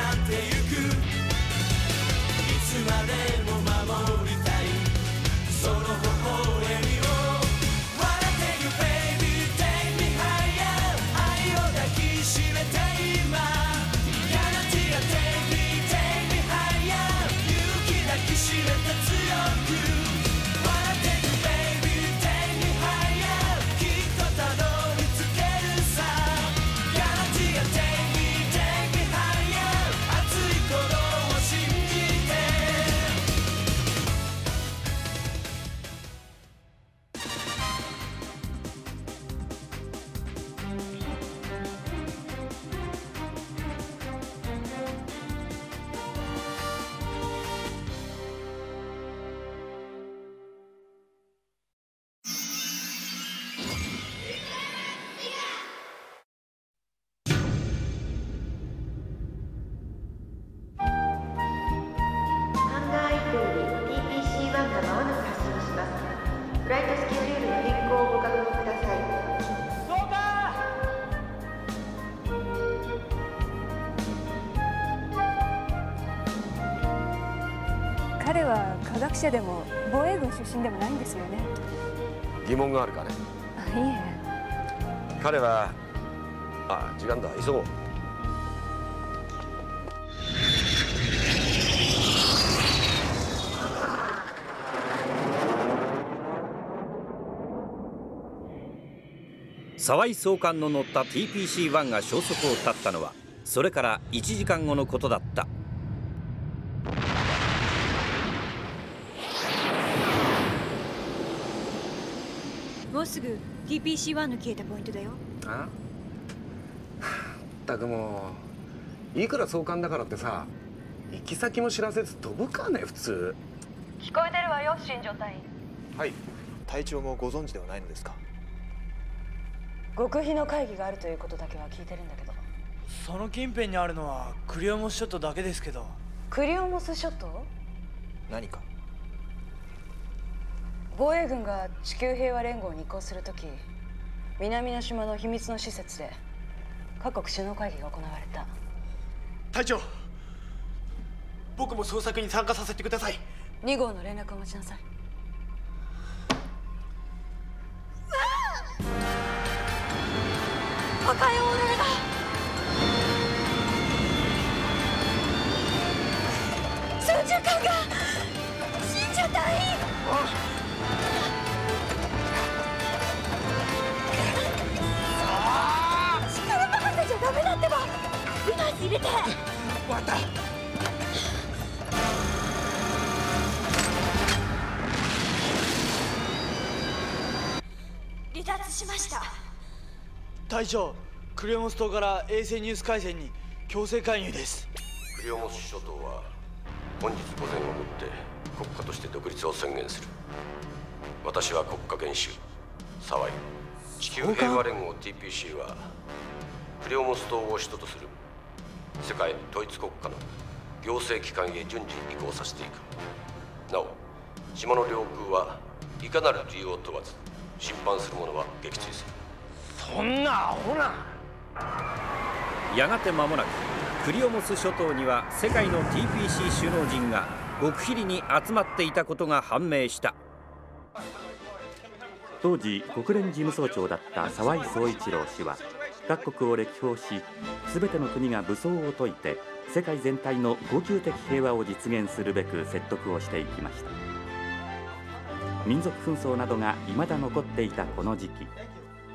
いつまで者でも防衛軍出身でもないんですよね。疑問があるかね？あいえ。彼はあ時間だ急ごう。沢井総監の乗った TPC-1 が消息を絶ったのはそれから1時間後のことだったすぐ TPC-1 の消えたポイントだよ。あ？ったくもういくら総監だからってさ行き先も知らせず飛ぶかね普通。聞こえてるわよ新庄隊員。はい。隊長もご存知ではないのですか？極秘の会議があるということだけは聞いてるんだけど。その近辺にあるのはクリオモス諸島だけですけど。クリオモス諸島何か？防衛軍が地球平和連合に移行するとき南の島の秘密の施設で各国首脳会議が行われた。隊長僕も捜索に参加させてください。2号の連絡を待ちなさい。破壊オーロラが。操縦桿が入れて。また。離脱しました。隊長クリオモス島から衛星ニュース回線に強制介入です。クリオモス諸島は本日午前をもって国家として独立を宣言する。私は国家元首沢井。地球平和連合 TPC はクリオモス島を首都とする世界統一国家の行政機関へ順次移行させていく。なお島の領空はいかなる理由を問わず侵犯する者は撃墜する。そんなアホな。やがて間もなくクリオモス諸島には世界の TPC 首脳陣が極秘裏に集まっていたことが判明した。当時国連事務総長だった沢井宗一郎氏は各国を歴訪し全ての国が武装を解いて世界全体の恒久的平和を実現するべく説得をしていきました。民族紛争などが未だ残っていたこの時期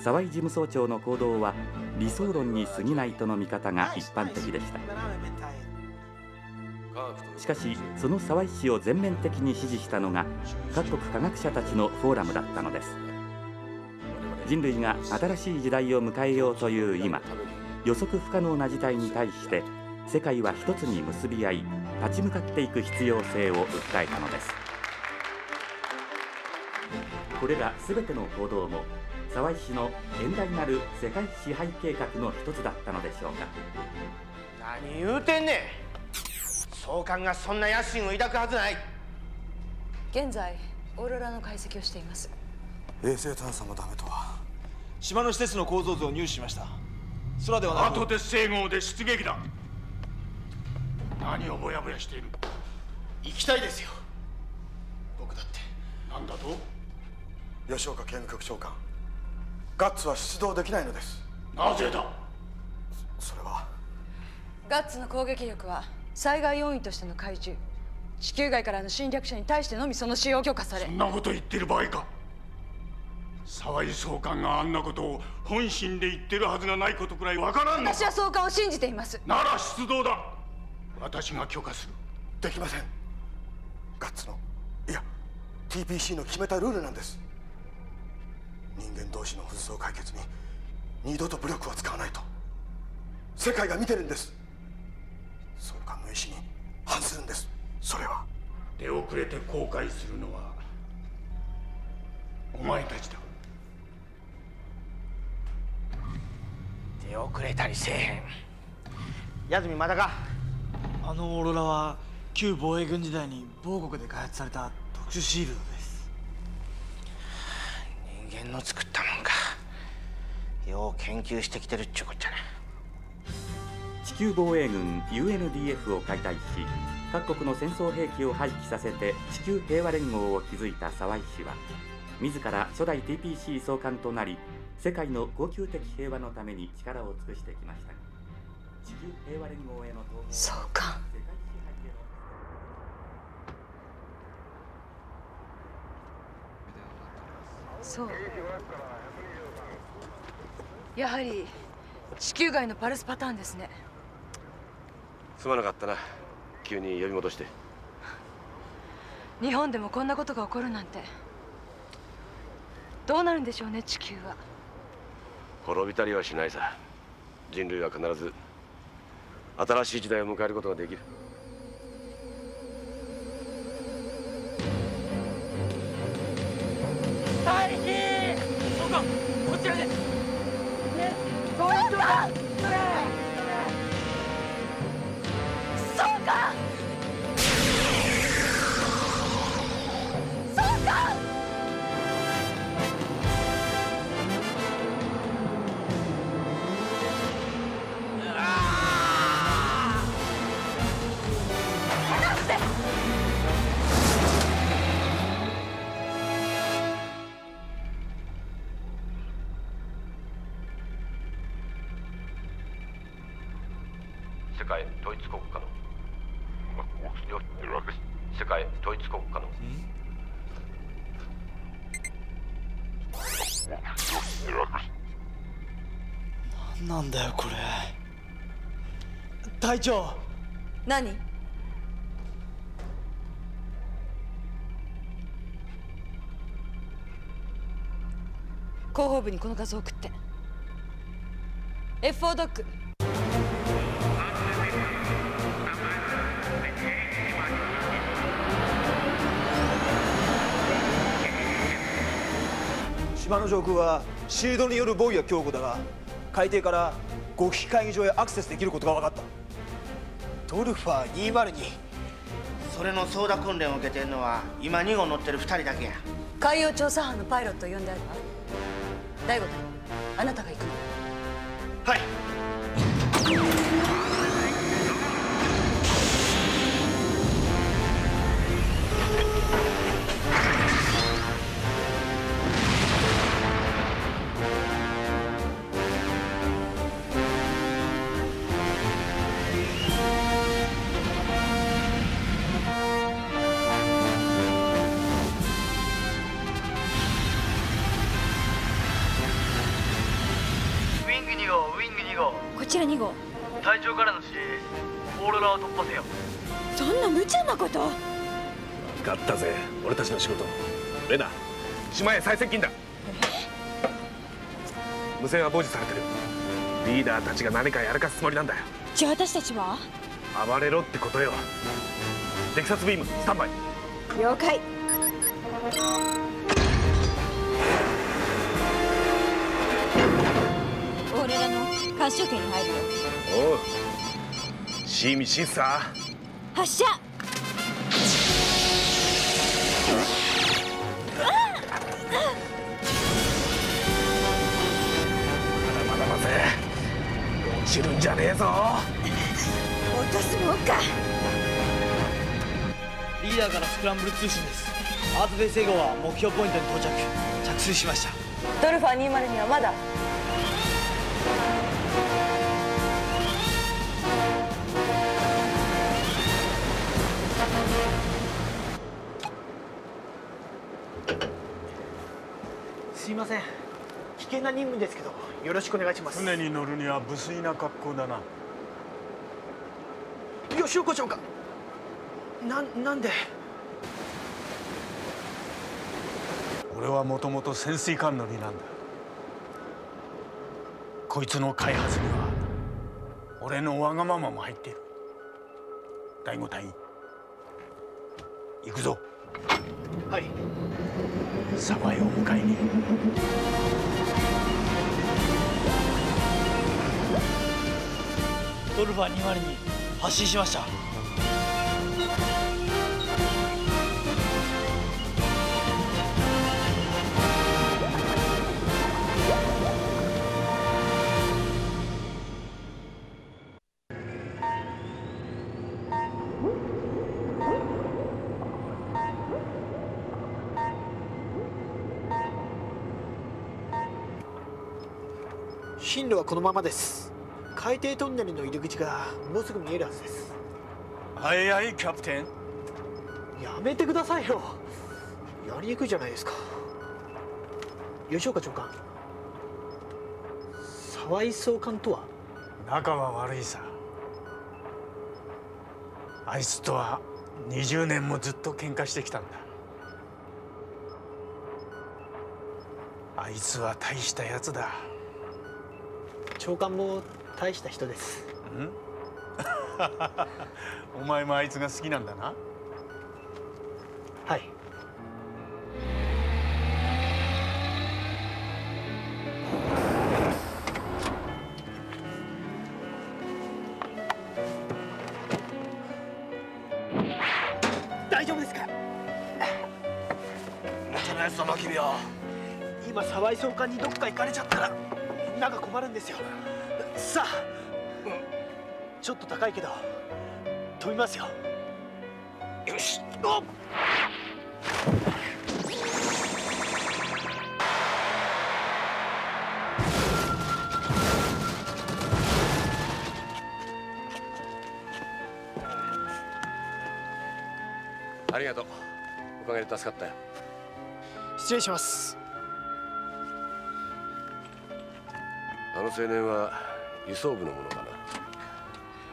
沢井事務総長の行動は理想論に過ぎないとの見方が一般的でした。しかしその沢井氏を全面的に支持したのが各国科学者たちのフォーラムだったのです。人類が新しい時代を迎えようという今予測不可能な事態に対して世界は一つに結び合い立ち向かっていく必要性を訴えたのです。これら全ての行動も沢井氏の遠大なる世界支配計画の一つだったのでしょうか。何言うてんねん。総監がそんな野心を抱くはずない。現在オーロラの解析をしています。衛星探査もダメとは島の施設の構造図を入手しました。空ではなく。後で整合で出撃だ。何をぼやぼやしている。行きたいですよ。僕だって。なんだと？吉岡刑務局長官。ガッツは出動できないのです。なぜだ？それは。ガッツの攻撃力は災害要員としての怪獣地球外からの侵略者に対してのみその使用を許可され。そんなこと言ってる場合か沢井総監があんなことを本心で言ってるはずがないことくらいわからんのか。私は総監を信じています。なら出動だ。私が許可する。できません。ガッツのいや TPC の決めたルールなんです。人間同士の紛争解決に二度と武力は使わないと。世界が見てるんです。総監の意志に反するんです。それは。出遅れて後悔するのはお前たちだ出遅れたりせえへん。安住まだか？あのオーロラは旧防衛軍時代に某国で開発された特殊シールドです。人間の作ったもんか。よう研究してきてるっちゅうこっちゃな。地球防衛軍 UNDF を解体し各国の戦争兵器を廃棄させて地球平和連合を築いた沢井氏は自ら初代 TPC 総監となり世界の恒久的平和のために力を尽くしてきました。が地球平和連合への統合総監そう。やはり地球外のパルスパターンですね。すまなかったな。急に呼び戻して。日本でもこんなことが起こるなんて。どうなるんでしょうね地球は滅びたりはしないさ。人類は必ず新しい時代を迎えることができる。大輝そうかこちらでねそ世界統一国家の。世界統一国家の。なんだよこれ。隊長。何？広報部にこの画像を送って。F4 ドッグ島の上空はシールドによる防御は強固だが海底から極秘会議場へアクセスできることが分かった。トルファー202それの操舵訓練を受けてるのは今2号乗ってる2人だけや。海洋調査班のパイロットを呼んであるわ。大悟あなたが行くのはい号ウィング2号こちら2号隊長からの指令ですオーロラを突破せよ。そんな無茶なこと。勝ったぜ俺たちの仕事。レナ島へ最接近だ。無線は傍受されてる。リーダーたちが何かやらかすつもりなんだよ。じゃあ私たちは？暴れろってことよ。テキサスビームスタンバイ。了解俺らの合唱圏に入るよおう。シーミシンサ発射。まだまだまぜちるんじゃねえぞ落とすもんかリーダーからスクランブル通信ですアートベースエゴは目標ポイントに到着着水しましたドルファー202はまだすいません。危険な任務ですけどよろしくお願いします。船に乗るには無粋な格好だな。吉岡長官なんなんで俺はもともと潜水艦乗りなんだこいつの開発には俺のわがままも入っている第五隊員行くぞはい沢井を迎えに。ドルファー202発進しました。路はこのままです。海底トンネルの入り口がもうすぐ見えるはずです。はいはいキャプテン。やめてくださいよ。やりにくいじゃないですか。吉岡長官。沢井総監とは？仲は悪いさ。あいつとは20年もずっと喧嘩してきたんだ。あいつは大したやつだ長官も大した人です。ん？お前もあいつが好きなんだな？はい。大丈夫ですか？元のは今沢井総監にどっか行かれちゃったらなんか困るんですよ。さあ、ちょっと高いけど飛びますよ。よし。おっ。ありがとう。おかげで助かったよ。失礼します青年は輸送部のものかな。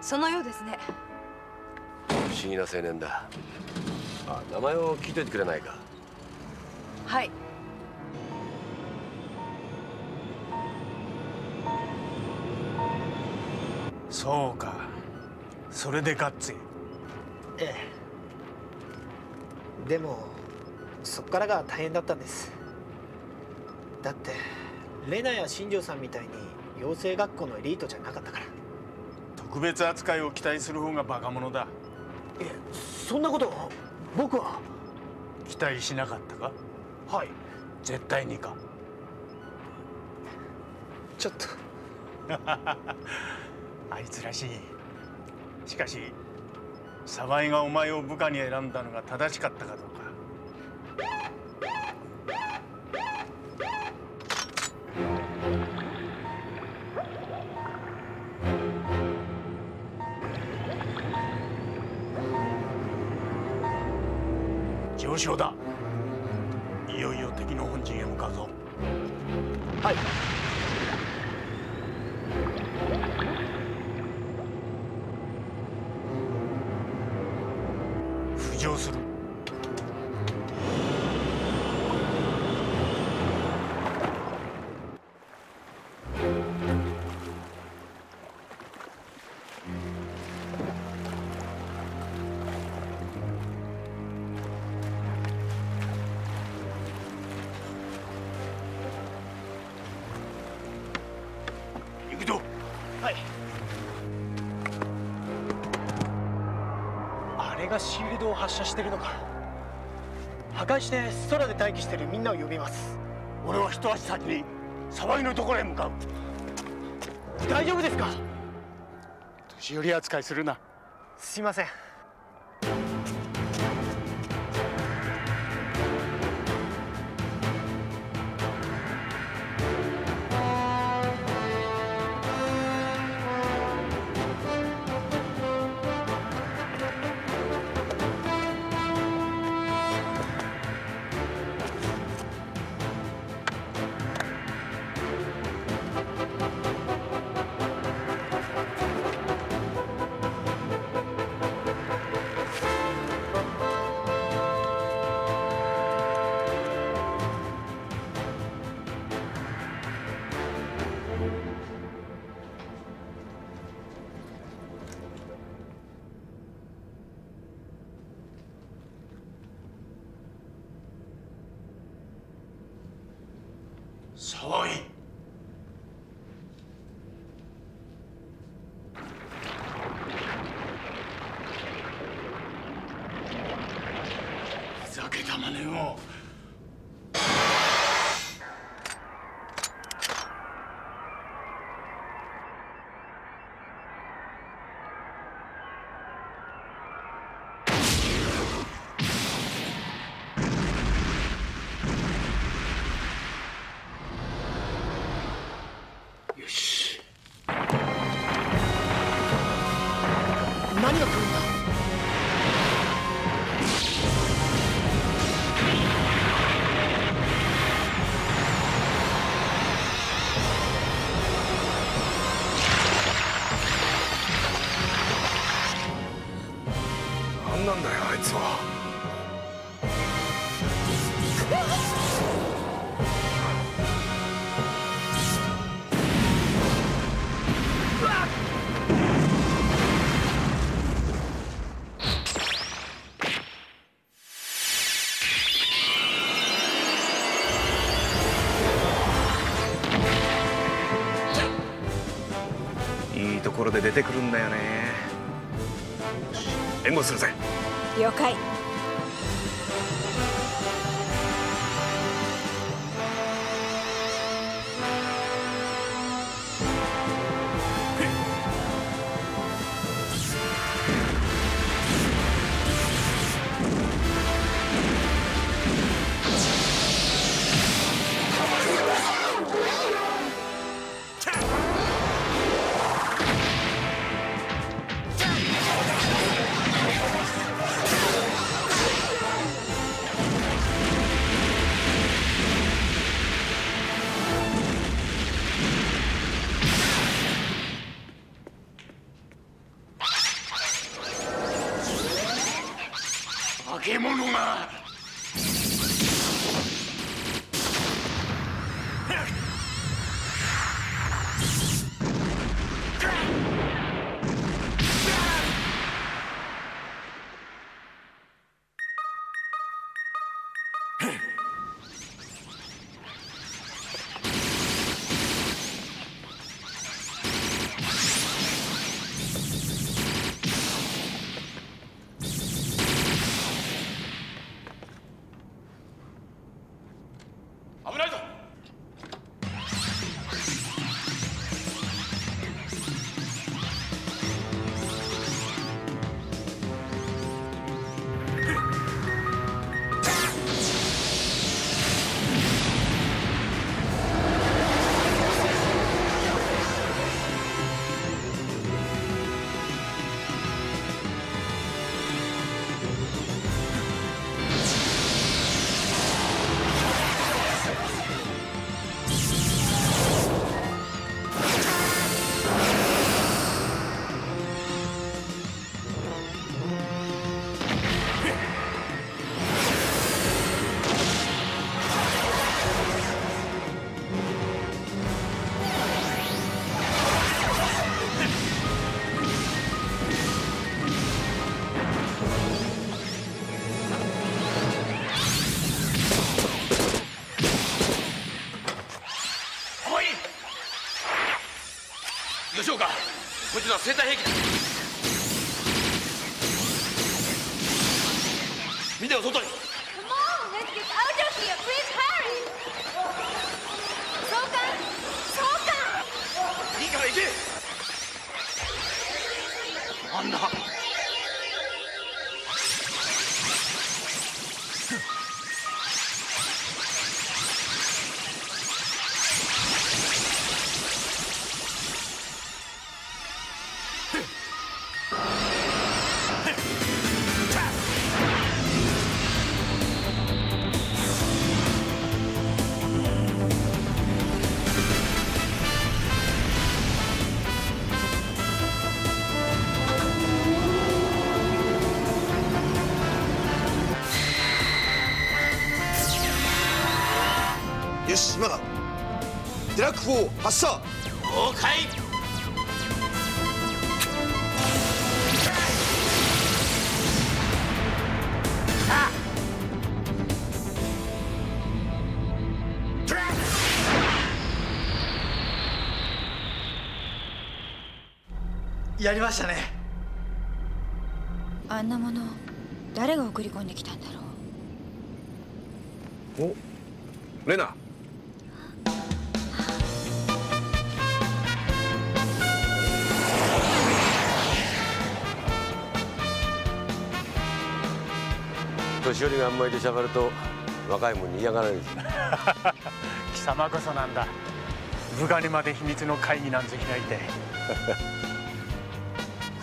そのようですね。不思議な青年だ。あ名前を聞いといてくれないか。はい。そうか。それでガッツイええ。でもそっからが大変だったんです。だってレナや新庄さんみたいに養成学校のエリートじゃなかったから。特別扱いを期待する方がバカ者だ。いえそんなこと僕は。期待しなかったか？はい。絶対にか。ちょっと。あいつらしい。しかし沢井がお前を部下に選んだのが正しかったかどうか上昇だ。いよいよ敵の本陣へ向かうぞ。はい。がシールドを発射してるのか。破壊して空で待機してるみんなを呼びます。俺は一足先に沢井のところへ向かう。大丈夫ですか？年寄り扱いするな。すいません沢井ふざけたまねを。出てくるんだよね。よし援護するぜ。了解。のはなだ。発射。了解。やりましたね。あんなもの誰が送り込んできたんだろう。おレナ年寄りがあんまり出しゃばると若いもんに嫌がられる 貴様こそなんだ。部下にまで秘密の会議なんぞ開いて。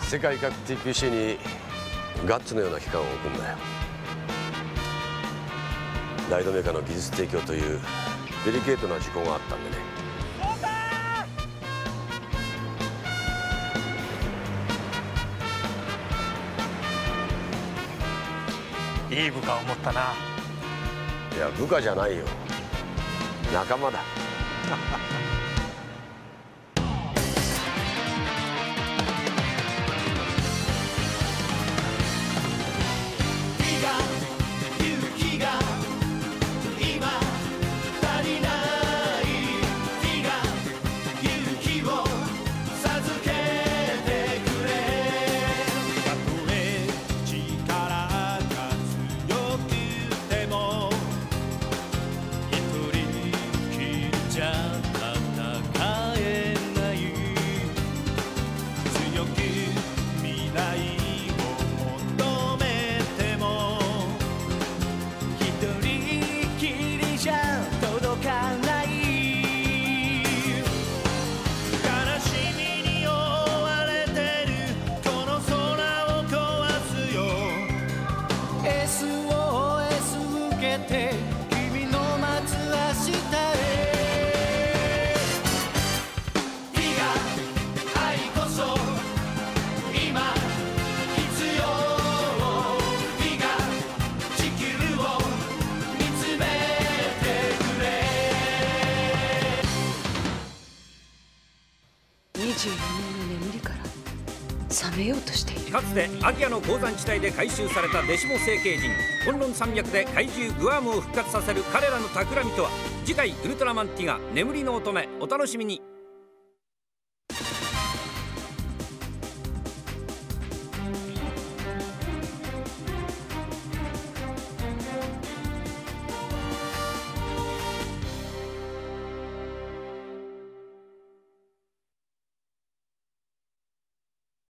世界各 TPC にガッツのような機関を置くんだよ。ライドメーカーの技術提供というデリケートな事項があったんでねいい部下を持ったな。いや部下じゃないよ。仲間だ かつてアギアの鉱山地帯で回収されたデシモ星系人。混乱山脈で怪獣グアームを復活させる彼らの企みとは。次回ウルトラマンティガ眠りの乙女。お楽しみに。